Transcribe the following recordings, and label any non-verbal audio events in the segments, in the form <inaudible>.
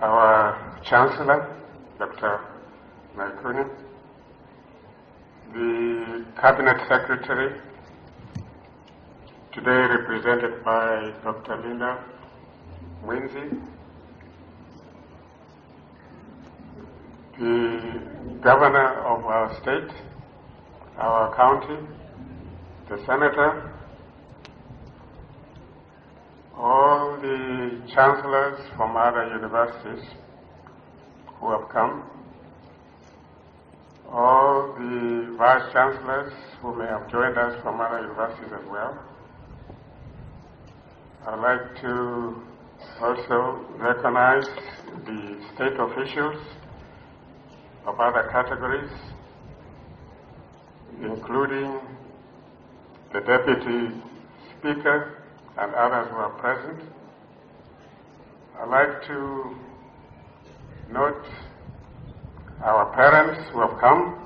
our Chancellor, Dr. Naikuni, the Cabinet Secretary, today represented by Dr. Linda Mwenzi, the Governor of our state, our county, the Senator, all the chancellors from other universities who have come, all the vice chancellors who may have joined us from other universities as well. I'd like to also recognize the state officials of other categories, including the Deputy Speaker and others who are present. I'd like to note our parents who have come.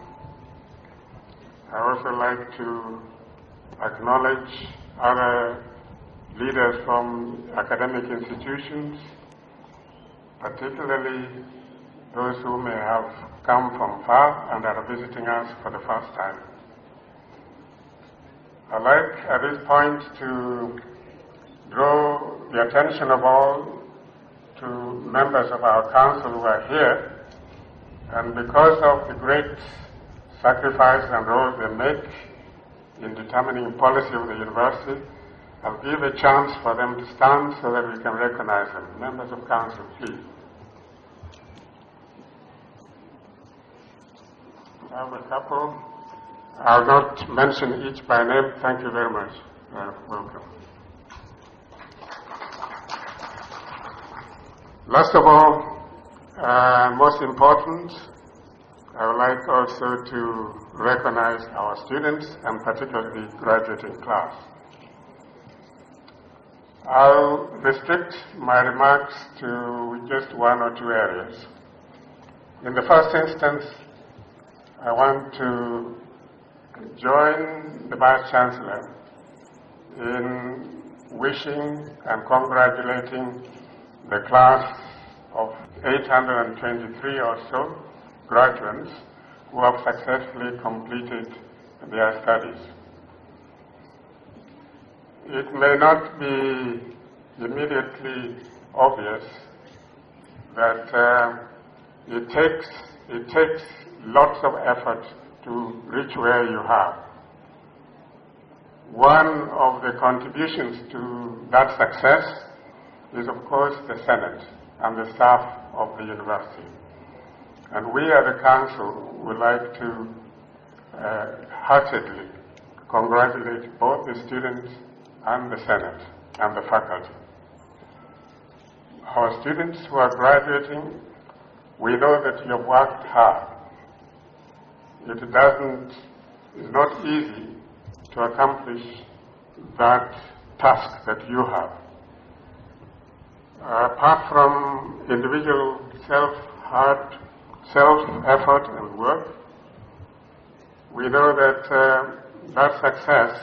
I also like to acknowledge other leaders from academic institutions, particularly those who may have come from far and are visiting us for the first time. I'd like at this point to draw the attention of all to members of our council who are here, and because of the great sacrifice and role they make in determining policy of the university, I'll give a chance for them to stand so that we can recognize them. Members of council, please. I have a couple. I'll not mention each by name. Thank you very much. Uh, welcome. Last of all, uh, most important, I would like also to recognize our students and particularly the graduating class. I'll restrict my remarks to just one or two areas. In the first instance, I want to join the Vice Chancellor in wishing and congratulating the class of 823 or so graduates who have successfully completed their studies. It may not be immediately obvious that uh, it takes it takes lots of effort to reach where you have. One of the contributions to that success is, of course, the Senate and the staff of the university. And we at the council would like to uh, heartedly congratulate both the students and the Senate and the faculty. Our students who are graduating, we know that you have worked hard. It doesn't, it's not easy to accomplish that task that you have. Uh, apart from individual self heart, self effort and work, we know that uh, that success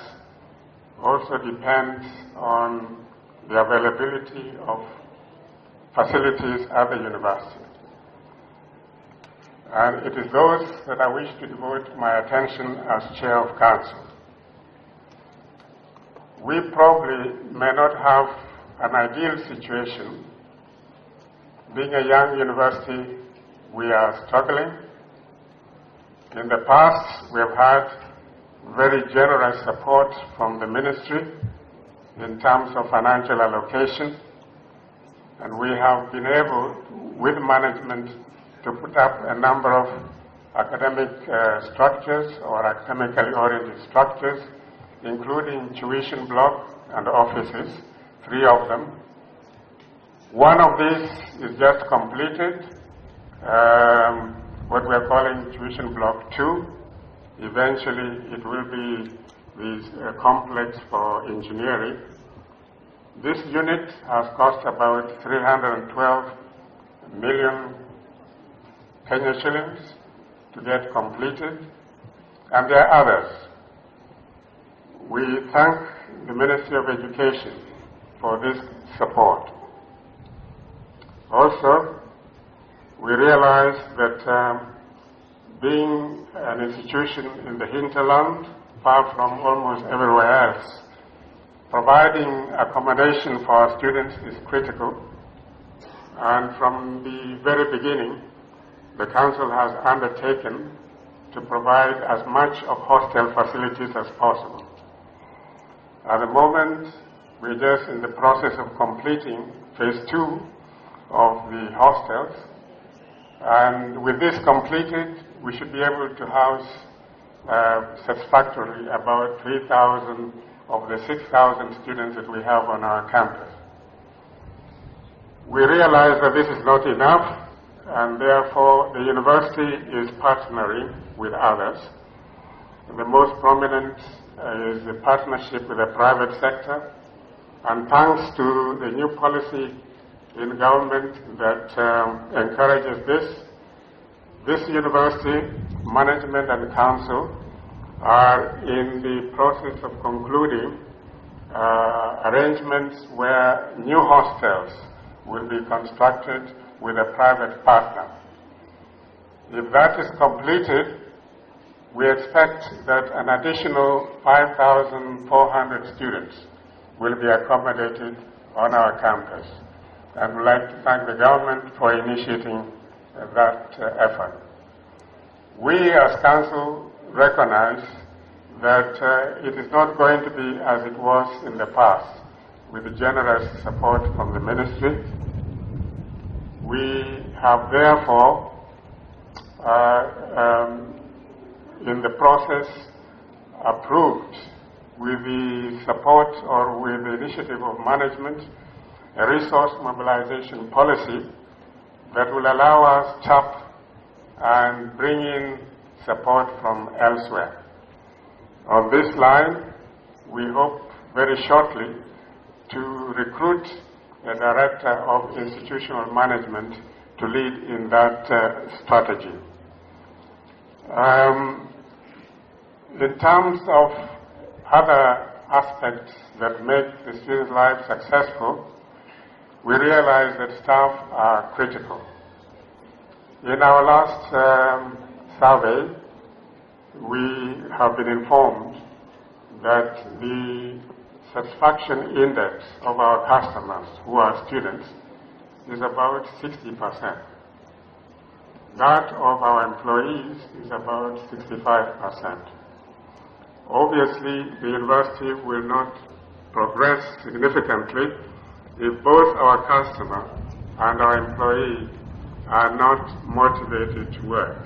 also depends on the availability of facilities at the university. And it is those that I wish to devote my attention as chair of council. We probably may not have an ideal situation. Being a young university, we are struggling. In the past, we have had very generous support from the ministry in terms of financial allocation, and we have been able, with management, to put up a number of academic uh, structures or academically oriented structures, including tuition block and offices, three of them. One of these is just completed, um, what we are calling tuition block two. Eventually, it will be the uh, complex for engineering. This unit has cost about 312 million Kenya shillings to get completed, and there are others. We thank the Ministry of Education for this support. Also, we realize that um, being an institution in the hinterland, far from almost everywhere else, providing accommodation for our students is critical. And from the very beginning, the Council has undertaken to provide as much of hostel facilities as possible. At the moment, we're just in the process of completing phase two of the hostels. And with this completed, we should be able to house uh, satisfactorily about 3,000 of the 6,000 students that we have on our campus. We realize that this is not enough, and therefore the university is partnering with others. The most prominent uh, is the partnership with the private sector, and thanks to the new policy in government that um, encourages this, this university, management and council are in the process of concluding uh, arrangements where new hostels will be constructed with a private partner. If that is completed, we expect that an additional 5,400 students will be accommodated on our campus. And we'd like to thank the government for initiating that uh, effort. We as Council recognize that uh, it is not going to be as it was in the past with the generous support from the ministry. We have therefore, uh, um, in the process, approved with the support or with the initiative of management a resource mobilization policy that will allow us to tap and bring in support from elsewhere. On this line, we hope very shortly to recruit a director of institutional management to lead in that uh, strategy. Um, in terms of other aspects that make the student's life successful, we realize that staff are critical. In our last um, survey, we have been informed that the satisfaction index of our customers who are students is about 60%. That of our employees is about 65%. Obviously, the university will not progress significantly if both our customer and our employee are not motivated to work.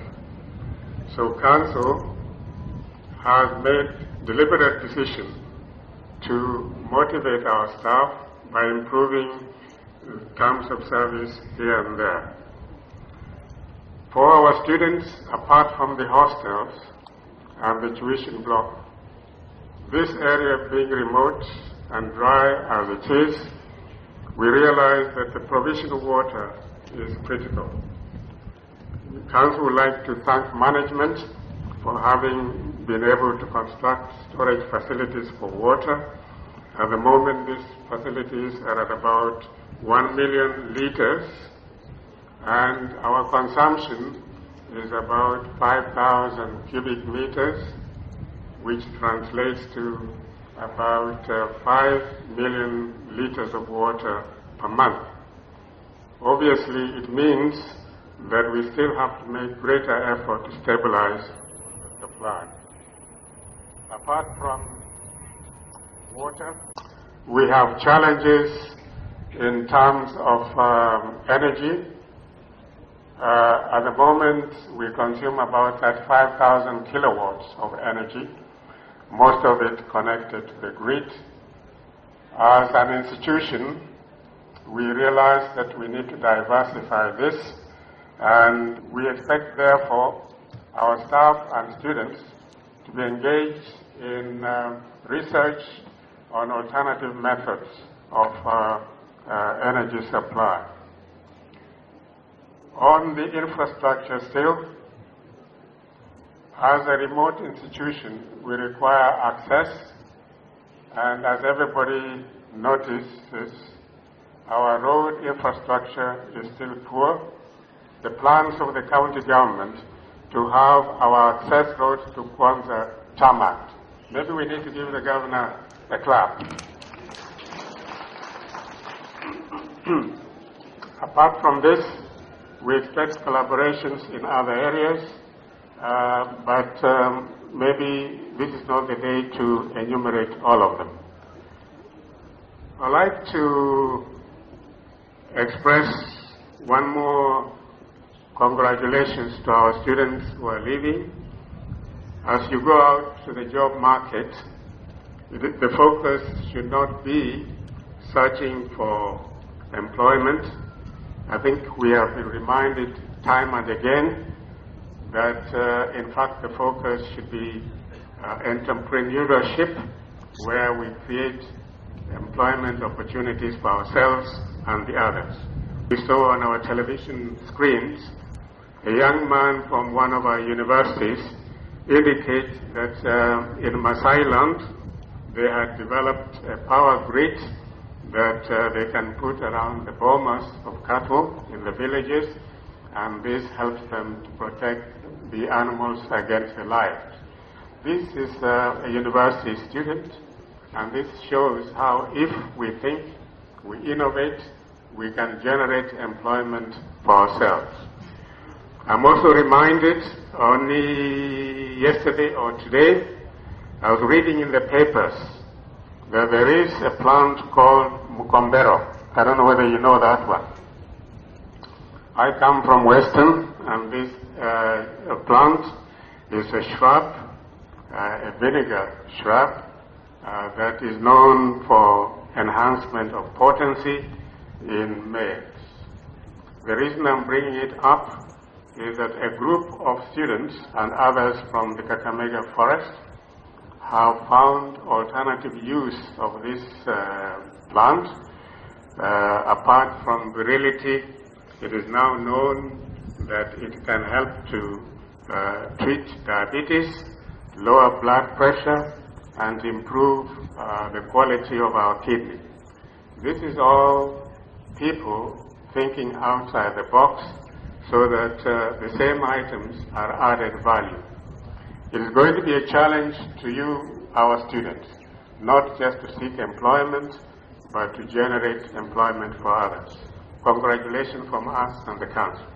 So Council has made deliberate decision to motivate our staff by improving terms of service here and there. For our students, apart from the hostels and the tuition block, this area being remote and dry as it is, we realize that the provision of water is critical. The Council would like to thank management for having been able to construct storage facilities for water. At the moment, these facilities are at about 1 million liters, and our consumption is about 5,000 cubic meters, which translates to about uh, 5 million liters of water per month. Obviously, it means that we still have to make greater effort to stabilize the plant. Apart from water, we have challenges in terms of um, energy. Uh, at the moment, we consume about 35,000 kilowatts of energy, most of it connected to the grid. As an institution, we realize that we need to diversify this, and we expect, therefore, our staff and students to be engaged in uh, research on alternative methods of uh, uh, energy supply. On the infrastructure still, as a remote institution, we require access and as everybody notices, our road infrastructure is still poor. the plans of the county government to have our access road to Kwa Vonza tarmac. Maybe we need to give the governor a clap. <clears throat> Apart from this, we expect collaborations in other areas, uh, but um, maybe this is not the day to enumerate all of them. I'd like to express one more congratulations to our students who are leaving. As you go out to the job market, the focus should not be searching for employment. I think we have been reminded time and again that, uh, in fact, the focus should be uh, entrepreneurship, where we create employment opportunities for ourselves and the others. We saw on our television screens a young man from one of our universities indicate that uh, in Masai land they had developed a power grid that uh, they can put around the bomas of cattle in the villages, and this helps them to protect the animals against the lions. This is a university student, and this shows how if we think, we innovate, we can generate employment for ourselves. I'm also reminded only yesterday or today, I was reading in the papers that there is a plant called Mukombero. I don't know whether you know that one. I come from Western, and this uh, plant is a shrub, uh, a vinegar shrub, uh, that is known for enhancement of potency in males. The reason I'm bringing it up is that a group of students and others from the Kakamega forest have found alternative use of this uh, plant. Uh, apart from virility, it is now known that it can help to uh, treat diabetes, lower blood pressure, and improve uh, the quality of our kidney. This is all people thinking outside the box so that uh, the same items are added value. It is going to be a challenge to you, our students, not just to seek employment, but to generate employment for others. Congratulations from us and the Council.